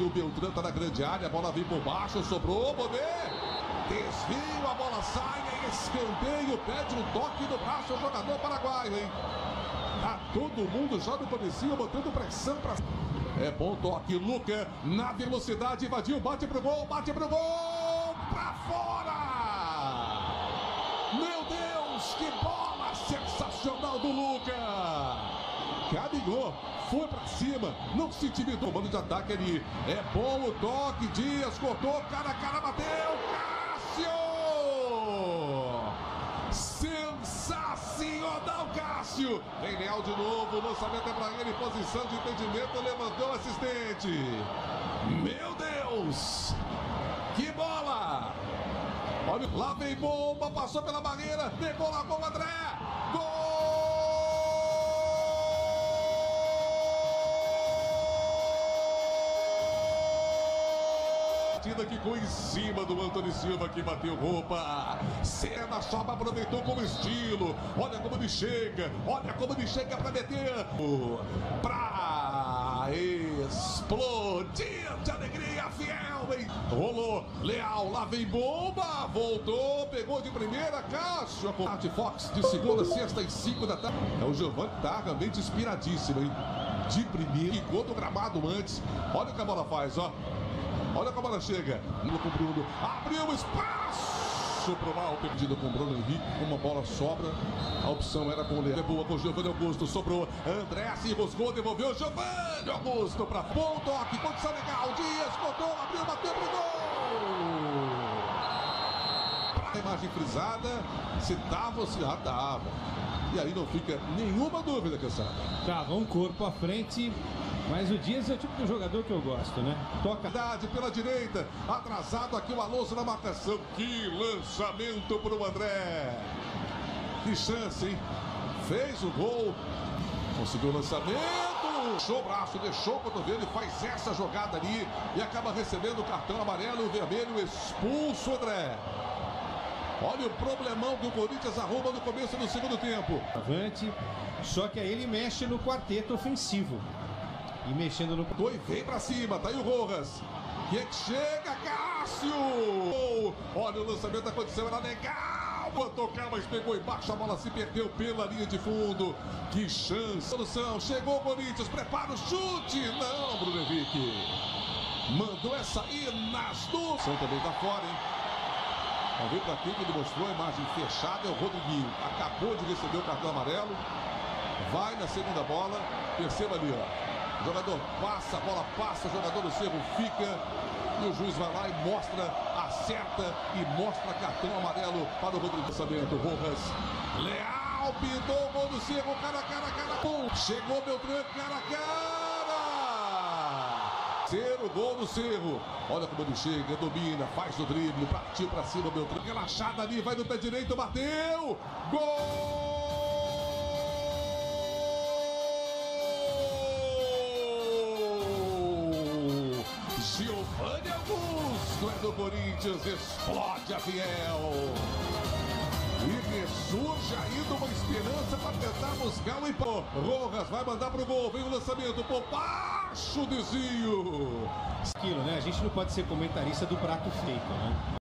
E o Beltrão tá na grande área, a bola vem por baixo, sobrou, Bobê. Desvio, a bola sai, é escanteio, pede um toque no braço o jogador paraguaio, hein? Tá todo mundo já no comecinho, botando pressão pra... É bom toque, Luca, na velocidade, invadiu, bate pro gol, bate pro gol, pra fora! Meu Deus, que bola sensacional do Luca! Gabigol foi pra cima, não se intimidou. Mano de ataque ali. É bom o toque. Dias cortou, cara a cara bateu. Cássio! Sensacional, Cássio! Vem Leal de novo. O lançamento é pra ele. Posição de entendimento. Levantou o assistente. Meu Deus! Que bola! Olha, lá vem bomba, passou pela barreira, pegou lá o André. Batida que ficou em cima do Antônio Silva que bateu roupa. Cena Chopa aproveitou com estilo. Olha como ele chega. Olha como ele chega para meter. Pra explodir de alegria, fiel, hein? Rolou, leal, lá vem bomba. Voltou, pegou de primeira, Cássio. A Fox de segunda, sexta e cinco da tarde. É o Giovanni tá realmente inspiradíssimo, hein? De primeira, ficou do gramado antes. Olha o que a bola faz, ó. Olha como ela chega. Com o Bruno. Abriu o espaço pro mal. Perdido com o Bruno Henrique. Uma bola sobra. A opção era com o Leandro. É boa com o Giovanni Augusto. Sobrou. André se enroscou. Devolveu. Giovanni Augusto para bom toque. Condição legal. Dias botou. Abriu. Bateu pro gol. Pra imagem frisada. Se dava ou se dava. E aí não fica nenhuma dúvida, que. Tava um corpo à frente. Mas o Dias é o tipo de jogador que eu gosto, né? Toca pela direita, atrasado aqui o Alonso na marcação. Que lançamento para o André. Que chance, hein? Fez o gol, conseguiu o lançamento. Deixou o braço, deixou o cotovelo e faz essa jogada ali e acaba recebendo o cartão amarelo, o vermelho, expulso André. Olha o problemão que o Corinthians arruma no começo do segundo tempo. Avante, só que aí ele mexe no quarteto ofensivo. E mexendo no. E vem pra cima, tá aí o Rojas. Que chega, Cássio! Olha o lançamento condição, era legal! Botou calma, pegou embaixo, a bola se perdeu pela linha de fundo. Que chance! Solução, chegou o Corinthians, prepara o chute! Não, Bruno Henrique! Mandou essa aí nas duas. também tá fora, hein? Vamos ver para quem que ele mostrou a imagem fechada é o Rodriguinho. Acabou de receber o cartão amarelo. Vai na segunda bola. Perceba ali, ó. O jogador passa, a bola passa, o jogador do Cerro fica. E o juiz vai lá e mostra, acerta e mostra cartão amarelo para o Rodrigo Lançamento. Rojas. Leal pintou o gol do Cerro, cara cara, cara. Pum, chegou Beltrão, cara cara. Terceiro gol do Cerro. Olha como ele chega, domina, faz o drible, partiu para cima, Beltrão. Relaxada ali, vai no pé direito, bateu. Gol! Augusto é do Corinthians, explode a Fiel. E ressurge ainda uma esperança para tentar buscar o empate. Rojas vai mandar pro gol, vem o lançamento por baixo, desvio. Aquilo, né? A gente não pode ser comentarista do prato feito, né?